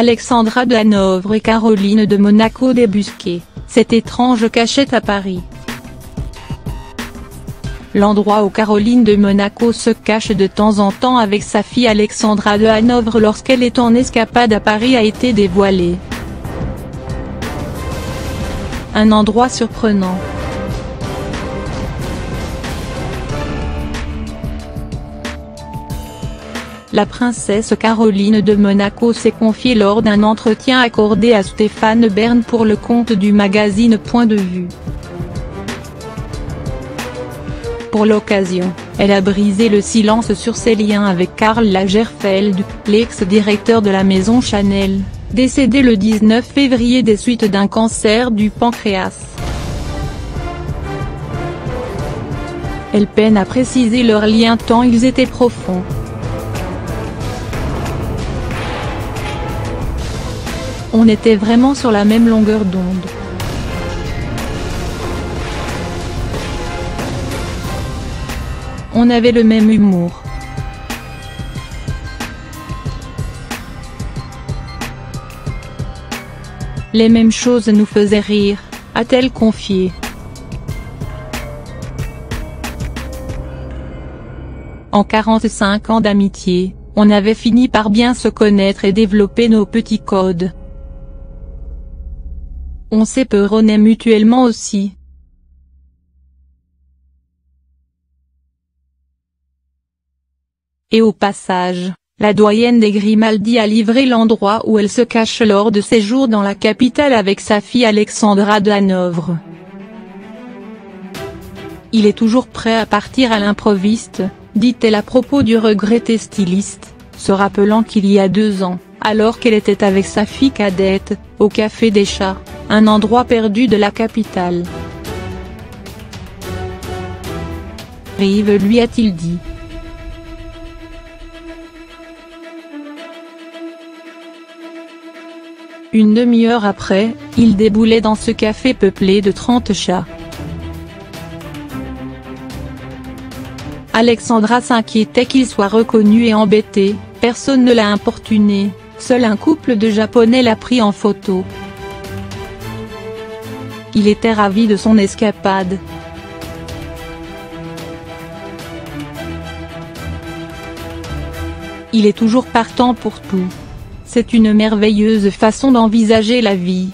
Alexandra de Hanovre et Caroline de Monaco débusquées, cette étrange cachette à Paris. L'endroit où Caroline de Monaco se cache de temps en temps avec sa fille Alexandra de Hanovre lorsqu'elle est en escapade à Paris a été dévoilé. Un endroit surprenant. La princesse Caroline de Monaco s'est confiée lors d'un entretien accordé à Stéphane Bern pour le compte du magazine Point de vue. Pour l'occasion, elle a brisé le silence sur ses liens avec Karl Lagerfeld, l'ex-directeur de la maison Chanel, décédé le 19 février des suites d'un cancer du pancréas. Elle peine à préciser leurs liens tant ils étaient profonds. On était vraiment sur la même longueur d'onde. On avait le même humour. Les mêmes choses nous faisaient rire, a-t-elle confié. En 45 ans d'amitié, on avait fini par bien se connaître et développer nos petits codes. On s'éperonnait mutuellement aussi. Et au passage, la doyenne des Grimaldi a livré l'endroit où elle se cache lors de ses jours dans la capitale avec sa fille Alexandra de. Il est toujours prêt à partir à l'improviste, dit-elle à propos du regretté styliste, se rappelant qu'il y a deux ans, alors qu'elle était avec sa fille cadette, au Café des Chats, un endroit perdu de la capitale. Rive lui a-t-il dit. Une demi-heure après, il déboulait dans ce café peuplé de 30 chats. Alexandra s'inquiétait qu'il soit reconnu et embêté, personne ne l'a importuné, seul un couple de japonais l'a pris en photo. Il était ravi de son escapade. Il est toujours partant pour tout. C'est une merveilleuse façon d'envisager la vie.